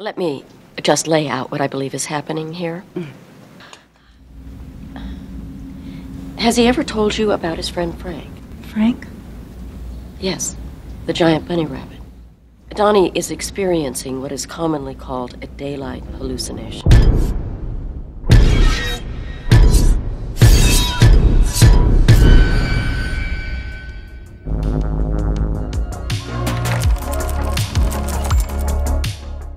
Let me just lay out what I believe is happening here. Has he ever told you about his friend Frank? Frank? Yes, the giant bunny rabbit. Donnie is experiencing what is commonly called a daylight hallucination.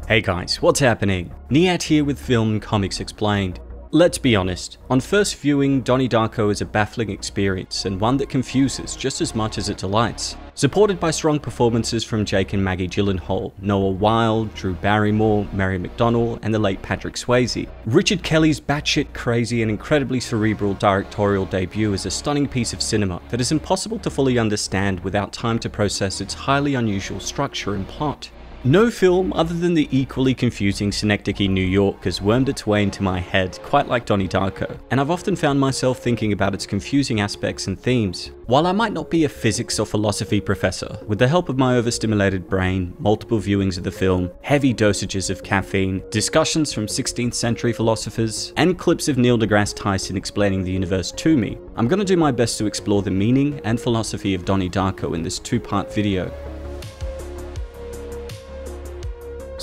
Hey guys, what's happening? Niyat here with Film Comics Explained. Let's be honest, on first viewing, Donnie Darko is a baffling experience and one that confuses just as much as it delights. Supported by strong performances from Jake and Maggie Gyllenhaal, Noah Wyle, Drew Barrymore, Mary McDonnell, and the late Patrick Swayze. Richard Kelly's batshit crazy and incredibly cerebral directorial debut is a stunning piece of cinema that is impossible to fully understand without time to process its highly unusual structure and plot. No film other than the equally confusing Synecdoche, New York has wormed its way into my head quite like Donnie Darko, and I've often found myself thinking about its confusing aspects and themes. While I might not be a physics or philosophy professor, with the help of my overstimulated brain, multiple viewings of the film, heavy dosages of caffeine, discussions from 16th century philosophers, and clips of Neil deGrasse Tyson explaining the universe to me, I'm going to do my best to explore the meaning and philosophy of Donnie Darko in this two-part video.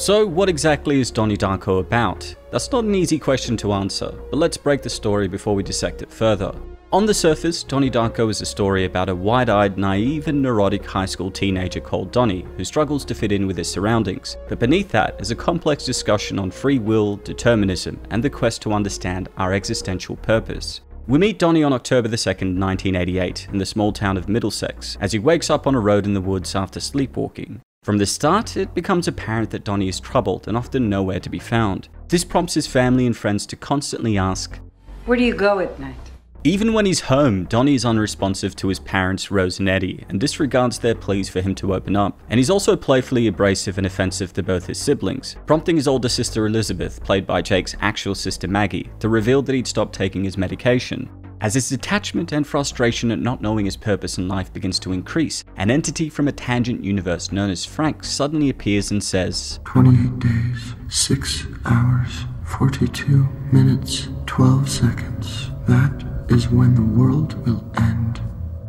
So what exactly is Donnie Darko about? That's not an easy question to answer, but let's break the story before we dissect it further. On the surface, Donnie Darko is a story about a wide-eyed, naive and neurotic high school teenager called Donnie who struggles to fit in with his surroundings. But beneath that is a complex discussion on free will, determinism, and the quest to understand our existential purpose. We meet Donnie on October 2nd, 1988, in the small town of Middlesex, as he wakes up on a road in the woods after sleepwalking. From the start, it becomes apparent that Donnie is troubled and often nowhere to be found. This prompts his family and friends to constantly ask, Where do you go at night? Even when he's home, Donnie is unresponsive to his parents Rose and Eddie and disregards their pleas for him to open up. And he's also playfully abrasive and offensive to both his siblings, prompting his older sister Elizabeth, played by Jake's actual sister Maggie, to reveal that he'd stopped taking his medication. As his detachment and frustration at not knowing his purpose in life begins to increase, an entity from a tangent universe known as Frank suddenly appears and says, 28 days, 6 hours, 42 minutes, 12 seconds. That is when the world will end.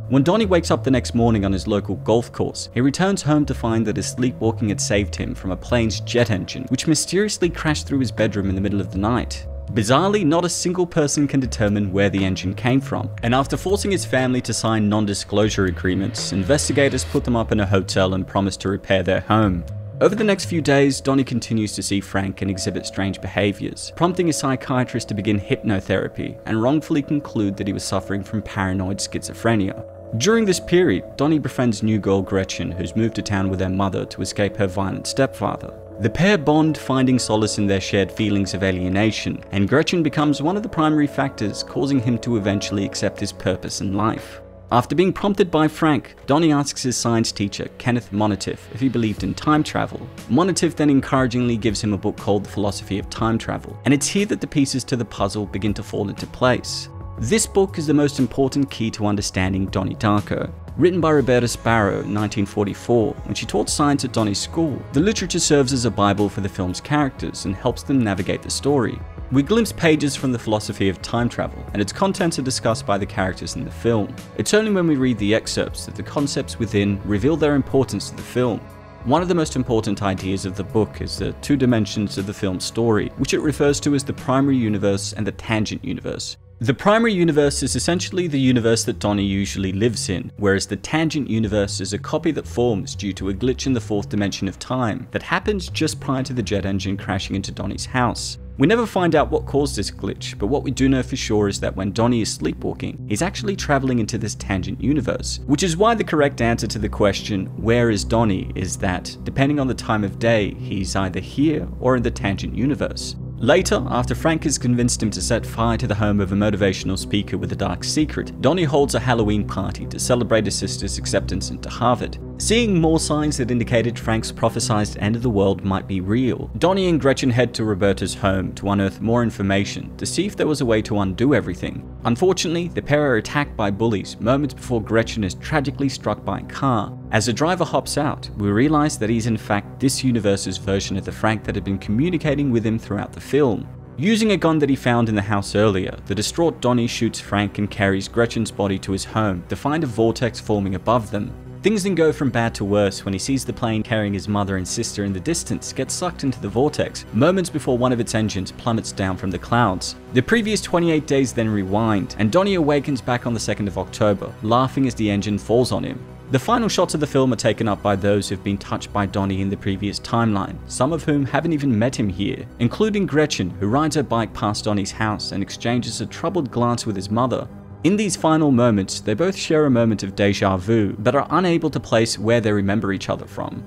When Donnie wakes up the next morning on his local golf course, he returns home to find that his sleepwalking had saved him from a plane's jet engine, which mysteriously crashed through his bedroom in the middle of the night. Bizarrely, not a single person can determine where the engine came from, and after forcing his family to sign non-disclosure agreements, investigators put them up in a hotel and promised to repair their home. Over the next few days, Donnie continues to see Frank and exhibit strange behaviors, prompting a psychiatrist to begin hypnotherapy and wrongfully conclude that he was suffering from paranoid schizophrenia. During this period, Donnie befriends new girl Gretchen, who's moved to town with her mother to escape her violent stepfather. The pair bond, finding solace in their shared feelings of alienation, and Gretchen becomes one of the primary factors causing him to eventually accept his purpose in life. After being prompted by Frank, Donnie asks his science teacher, Kenneth Monnitoff, if he believed in time travel. Monnitoff then encouragingly gives him a book called The Philosophy of Time Travel, and it's here that the pieces to the puzzle begin to fall into place. This book is the most important key to understanding Donnie Darko. Written by Roberta Sparrow in 1944, when she taught science at Donnie's school, the literature serves as a bible for the film's characters and helps them navigate the story. We glimpse pages from the philosophy of time travel, and its contents are discussed by the characters in the film. It's only when we read the excerpts that the concepts within reveal their importance to the film. One of the most important ideas of the book is the two dimensions of the film's story, which it refers to as the primary universe and the tangent universe. The primary universe is essentially the universe that Donnie usually lives in, whereas the tangent universe is a copy that forms due to a glitch in the fourth dimension of time that happens just prior to the jet engine crashing into Donnie's house. We never find out what caused this glitch, but what we do know for sure is that when Donnie is sleepwalking, he's actually traveling into this tangent universe. Which is why the correct answer to the question, where is Donnie, is that, depending on the time of day, he's either here or in the tangent universe. Later, after Frank has convinced him to set fire to the home of a motivational speaker with a dark secret, Donnie holds a Halloween party to celebrate his sister's acceptance into Harvard. Seeing more signs that indicated Frank's prophesized end of the world might be real, Donnie and Gretchen head to Roberta's home to unearth more information to see if there was a way to undo everything. Unfortunately, the pair are attacked by bullies moments before Gretchen is tragically struck by a car. As the driver hops out, we realize that he's in fact this universe's version of the Frank that had been communicating with him throughout the film. Using a gun that he found in the house earlier, the distraught Donnie shoots Frank and carries Gretchen's body to his home to find a vortex forming above them. Things then go from bad to worse when he sees the plane carrying his mother and sister in the distance get sucked into the vortex, moments before one of its engines plummets down from the clouds. The previous 28 days then rewind, and Donnie awakens back on the 2nd of October, laughing as the engine falls on him. The final shots of the film are taken up by those who've been touched by Donnie in the previous timeline, some of whom haven't even met him here, including Gretchen, who rides her bike past Donnie's house and exchanges a troubled glance with his mother, in these final moments, they both share a moment of deja vu, but are unable to place where they remember each other from.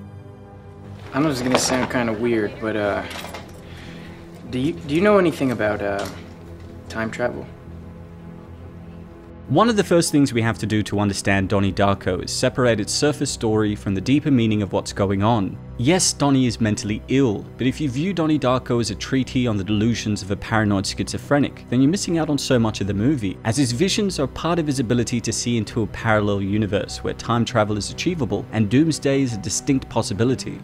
I know this is gonna sound kind of weird, but uh, do you do you know anything about uh, time travel? One of the first things we have to do to understand Donnie Darko is separate its surface story from the deeper meaning of what's going on. Yes, Donnie is mentally ill, but if you view Donnie Darko as a treatise on the delusions of a paranoid schizophrenic, then you're missing out on so much of the movie, as his visions are part of his ability to see into a parallel universe where time travel is achievable and doomsday is a distinct possibility.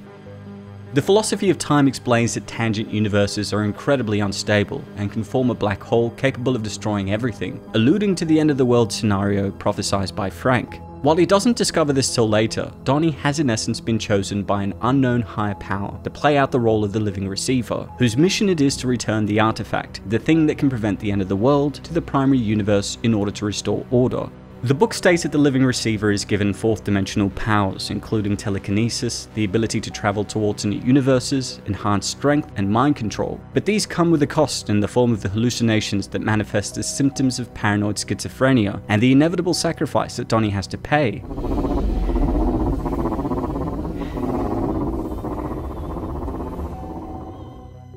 The philosophy of time explains that tangent universes are incredibly unstable and can form a black hole capable of destroying everything, alluding to the end of the world scenario prophesied by Frank. While he doesn't discover this till later, Donnie has in essence been chosen by an unknown higher power to play out the role of the living receiver, whose mission it is to return the artifact, the thing that can prevent the end of the world, to the primary universe in order to restore order. The book states that the living receiver is given fourth dimensional powers, including telekinesis, the ability to travel to alternate universes, enhanced strength, and mind control. But these come with a cost in the form of the hallucinations that manifest as symptoms of paranoid schizophrenia, and the inevitable sacrifice that Donnie has to pay.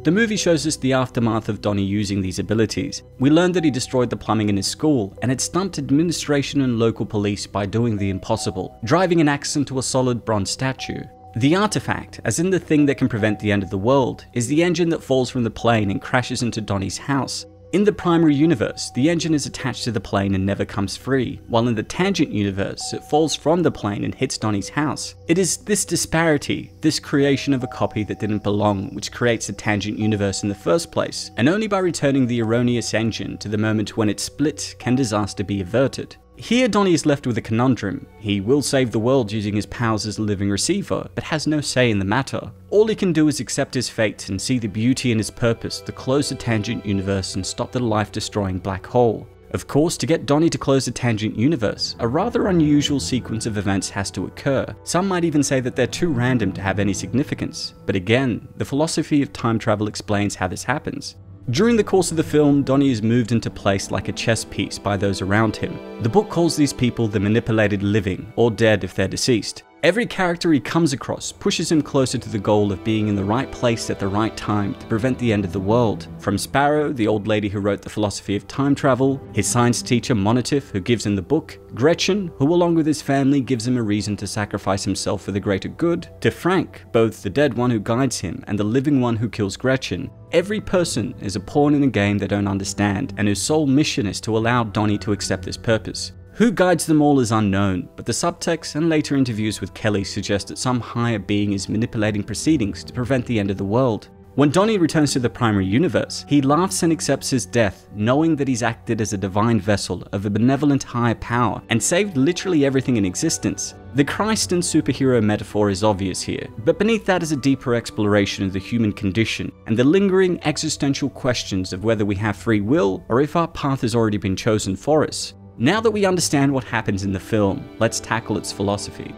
The movie shows us the aftermath of Donnie using these abilities. We learn that he destroyed the plumbing in his school, and had stumped administration and local police by doing the impossible, driving an axe into a solid bronze statue. The artifact, as in the thing that can prevent the end of the world, is the engine that falls from the plane and crashes into Donnie's house, in the primary universe, the engine is attached to the plane and never comes free, while in the tangent universe, it falls from the plane and hits Donnie's house. It is this disparity, this creation of a copy that didn't belong, which creates the tangent universe in the first place, and only by returning the erroneous engine to the moment when it splits can disaster be averted. Here Donnie is left with a conundrum. He will save the world using his powers as a living receiver, but has no say in the matter. All he can do is accept his fate and see the beauty in his purpose to close the tangent universe and stop the life-destroying black hole. Of course, to get Donnie to close the tangent universe, a rather unusual sequence of events has to occur. Some might even say that they're too random to have any significance. But again, the philosophy of time travel explains how this happens. During the course of the film, Donnie is moved into place like a chess piece by those around him. The book calls these people the manipulated living, or dead if they're deceased. Every character he comes across pushes him closer to the goal of being in the right place at the right time to prevent the end of the world. From Sparrow, the old lady who wrote the philosophy of time travel, his science teacher Monnitoff, who gives him the book, Gretchen, who along with his family gives him a reason to sacrifice himself for the greater good, to Frank, both the dead one who guides him and the living one who kills Gretchen. Every person is a pawn in a game they don't understand, and whose sole mission is to allow Donnie to accept this purpose. Who guides them all is unknown, but the subtext and later interviews with Kelly suggest that some higher being is manipulating proceedings to prevent the end of the world. When Donnie returns to the primary universe, he laughs and accepts his death, knowing that he's acted as a divine vessel of a benevolent higher power and saved literally everything in existence. The Christ and superhero metaphor is obvious here, but beneath that is a deeper exploration of the human condition and the lingering existential questions of whether we have free will or if our path has already been chosen for us. Now that we understand what happens in the film, let's tackle its philosophy.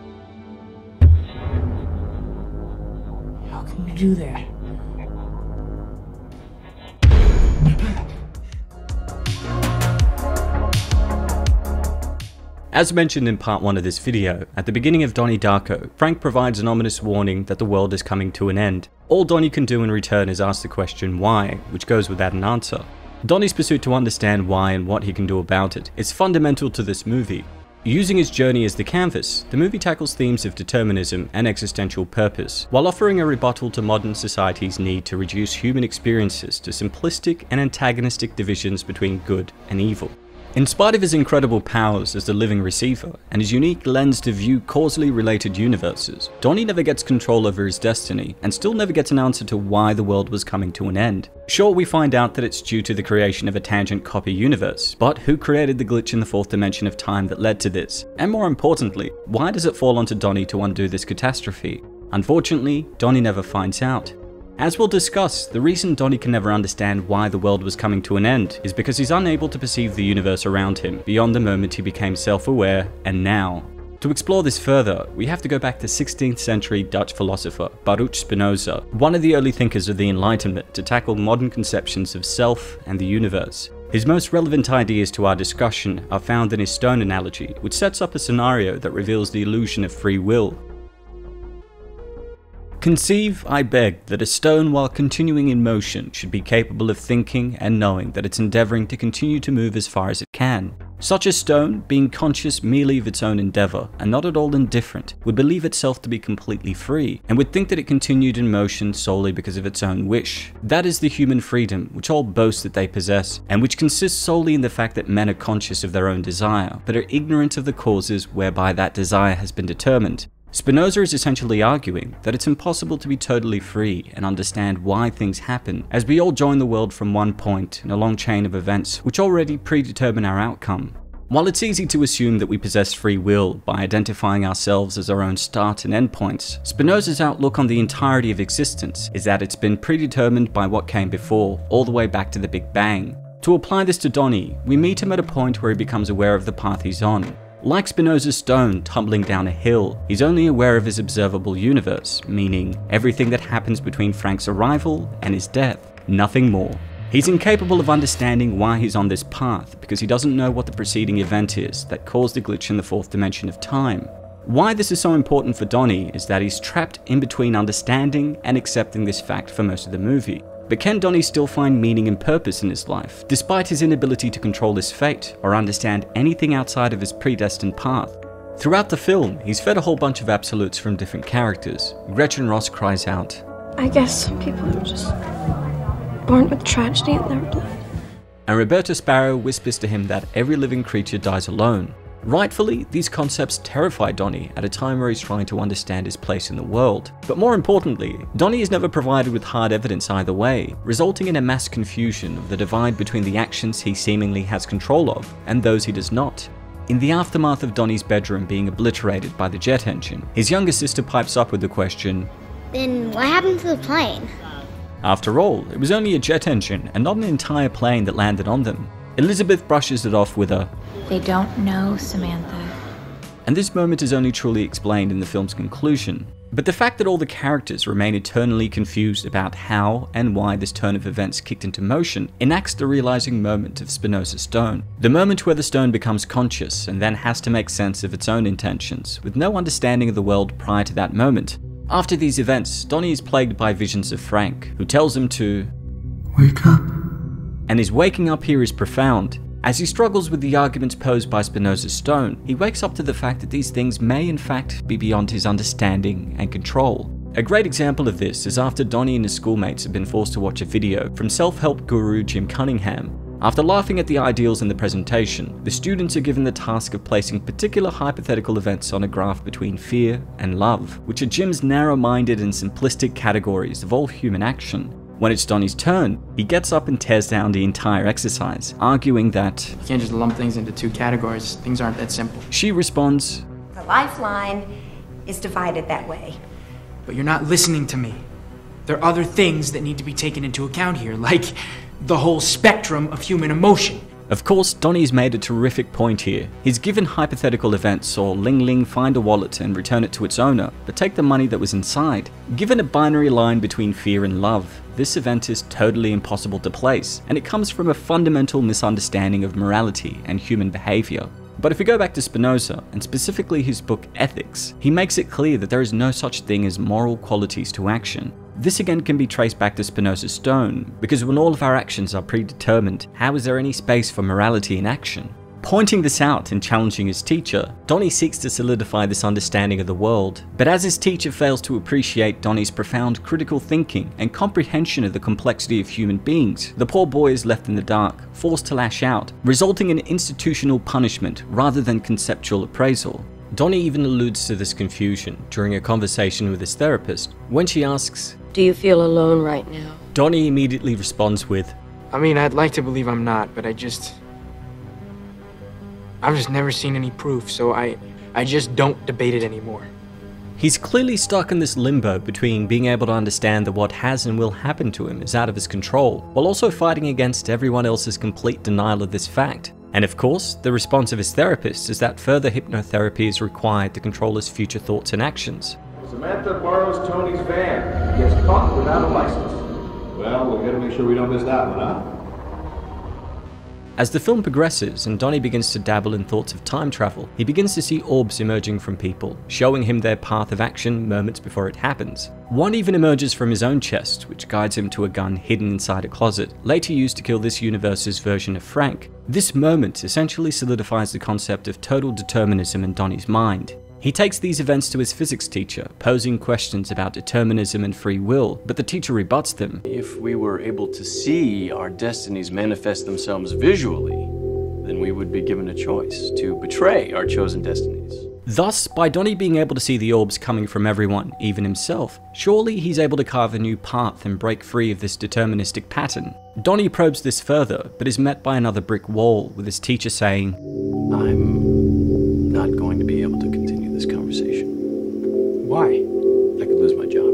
How can you do that? As mentioned in part 1 of this video, at the beginning of Donnie Darko, Frank provides an ominous warning that the world is coming to an end. All Donnie can do in return is ask the question why, which goes without an answer. Donnie's pursuit to understand why and what he can do about it is fundamental to this movie. Using his journey as the canvas, the movie tackles themes of determinism and existential purpose, while offering a rebuttal to modern society's need to reduce human experiences to simplistic and antagonistic divisions between good and evil. In spite of his incredible powers as the living receiver and his unique lens to view causally related universes, Donnie never gets control over his destiny and still never gets an answer to why the world was coming to an end. Sure, we find out that it's due to the creation of a tangent copy universe, but who created the glitch in the fourth dimension of time that led to this? And more importantly, why does it fall onto Donnie to undo this catastrophe? Unfortunately, Donnie never finds out. As we'll discuss, the reason Donnie can never understand why the world was coming to an end is because he's unable to perceive the universe around him beyond the moment he became self-aware and now. To explore this further, we have to go back to 16th century Dutch philosopher Baruch Spinoza, one of the early thinkers of the Enlightenment to tackle modern conceptions of self and the universe. His most relevant ideas to our discussion are found in his stone analogy, which sets up a scenario that reveals the illusion of free will Conceive, I beg, that a stone while continuing in motion should be capable of thinking and knowing that it's endeavouring to continue to move as far as it can. Such a stone, being conscious merely of its own endeavour and not at all indifferent, would believe itself to be completely free, and would think that it continued in motion solely because of its own wish. That is the human freedom which all boast that they possess, and which consists solely in the fact that men are conscious of their own desire, but are ignorant of the causes whereby that desire has been determined, Spinoza is essentially arguing that it's impossible to be totally free and understand why things happen, as we all join the world from one point in a long chain of events which already predetermine our outcome. While it's easy to assume that we possess free will by identifying ourselves as our own start and end points, Spinoza's outlook on the entirety of existence is that it's been predetermined by what came before, all the way back to the Big Bang. To apply this to Donnie, we meet him at a point where he becomes aware of the path he's on, like Spinoza's stone tumbling down a hill, he's only aware of his observable universe, meaning everything that happens between Frank's arrival and his death, nothing more. He's incapable of understanding why he's on this path because he doesn't know what the preceding event is that caused the glitch in the fourth dimension of time. Why this is so important for Donnie is that he's trapped in between understanding and accepting this fact for most of the movie. But can Donnie still find meaning and purpose in his life, despite his inability to control his fate or understand anything outside of his predestined path? Throughout the film, he's fed a whole bunch of absolutes from different characters. Gretchen Ross cries out, I guess some people are just born with tragedy in their blood. And Roberta Sparrow whispers to him that every living creature dies alone, Rightfully, these concepts terrify Donnie at a time where he's trying to understand his place in the world. But more importantly, Donnie is never provided with hard evidence either way, resulting in a mass confusion of the divide between the actions he seemingly has control of and those he does not. In the aftermath of Donnie's bedroom being obliterated by the jet engine, his younger sister pipes up with the question, Then what happened to the plane? After all, it was only a jet engine and not an entire plane that landed on them. Elizabeth brushes it off with a, They don't know, Samantha. And this moment is only truly explained in the film's conclusion. But the fact that all the characters remain eternally confused about how and why this turn of events kicked into motion enacts the realizing moment of Spinoza's stone. The moment where the stone becomes conscious and then has to make sense of its own intentions, with no understanding of the world prior to that moment. After these events, Donnie is plagued by visions of Frank, who tells him to Wake up and his waking up here is profound. As he struggles with the arguments posed by Spinoza's stone, he wakes up to the fact that these things may in fact be beyond his understanding and control. A great example of this is after Donnie and his schoolmates have been forced to watch a video from self-help guru Jim Cunningham. After laughing at the ideals in the presentation, the students are given the task of placing particular hypothetical events on a graph between fear and love, which are Jim's narrow-minded and simplistic categories of all human action. When it's Donnie's turn, he gets up and tears down the entire exercise, arguing that You can't just lump things into two categories. Things aren't that simple. she responds, The lifeline is divided that way. But you're not listening to me. There are other things that need to be taken into account here, like the whole spectrum of human emotion. Of course, Donnie's made a terrific point here. He's given hypothetical events or Ling Ling find a wallet and return it to its owner, but take the money that was inside. Given a binary line between fear and love, this event is totally impossible to place, and it comes from a fundamental misunderstanding of morality and human behavior. But if we go back to Spinoza, and specifically his book Ethics, he makes it clear that there is no such thing as moral qualities to action. This again can be traced back to Spinoza's stone, because when all of our actions are predetermined, how is there any space for morality in action? Pointing this out and challenging his teacher, Donnie seeks to solidify this understanding of the world. But as his teacher fails to appreciate Donnie's profound critical thinking and comprehension of the complexity of human beings, the poor boy is left in the dark, forced to lash out, resulting in institutional punishment rather than conceptual appraisal. Donnie even alludes to this confusion during a conversation with his therapist when she asks, Do you feel alone right now? Donnie immediately responds with, I mean, I'd like to believe I'm not, but I just. I've just never seen any proof, so I. I just don't debate it anymore. He's clearly stuck in this limbo between being able to understand that what has and will happen to him is out of his control, while also fighting against everyone else's complete denial of this fact. And of course, the response of his therapist is that further hypnotherapy is required to control his future thoughts and actions. Samantha borrows Tony's van, gets caught without a license. Well, we gotta make sure we don't miss that one, huh? As the film progresses and Donnie begins to dabble in thoughts of time travel, he begins to see orbs emerging from people, showing him their path of action moments before it happens. One even emerges from his own chest, which guides him to a gun hidden inside a closet, later used to kill this universe's version of Frank. This moment essentially solidifies the concept of total determinism in Donnie's mind. He takes these events to his physics teacher, posing questions about determinism and free will, but the teacher rebuts them. If we were able to see our destinies manifest themselves visually, then we would be given a choice to betray our chosen destinies. Thus, by Donnie being able to see the orbs coming from everyone, even himself, surely he's able to carve a new path and break free of this deterministic pattern. Donnie probes this further, but is met by another brick wall, with his teacher saying, I'm not going to be able to continue this conversation. Why? I could lose my job.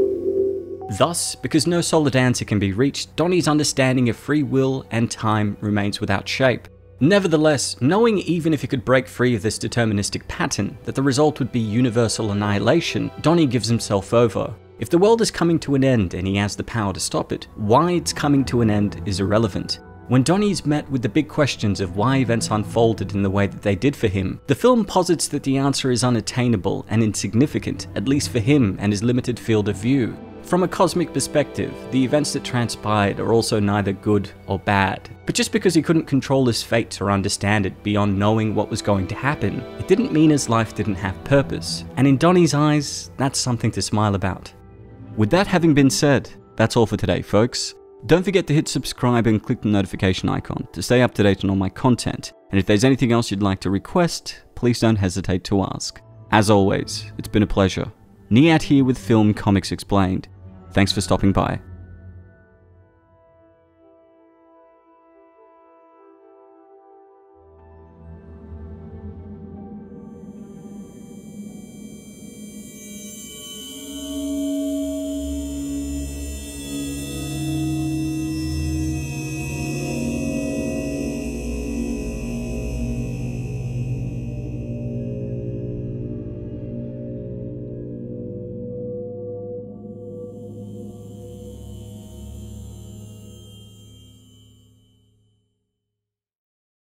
Thus, because no solid answer can be reached, Donnie's understanding of free will and time remains without shape. Nevertheless, knowing even if he could break free of this deterministic pattern, that the result would be universal annihilation, Donnie gives himself over. If the world is coming to an end and he has the power to stop it, why it's coming to an end is irrelevant. When Donnie is met with the big questions of why events unfolded in the way that they did for him, the film posits that the answer is unattainable and insignificant, at least for him and his limited field of view. From a cosmic perspective, the events that transpired are also neither good or bad. But just because he couldn't control his fate or understand it beyond knowing what was going to happen, it didn't mean his life didn't have purpose. And in Donnie's eyes, that's something to smile about. With that having been said, that's all for today, folks. Don't forget to hit subscribe and click the notification icon to stay up to date on all my content. And if there's anything else you'd like to request, please don't hesitate to ask. As always, it's been a pleasure. Niyat here with Film Comics Explained. Thanks for stopping by.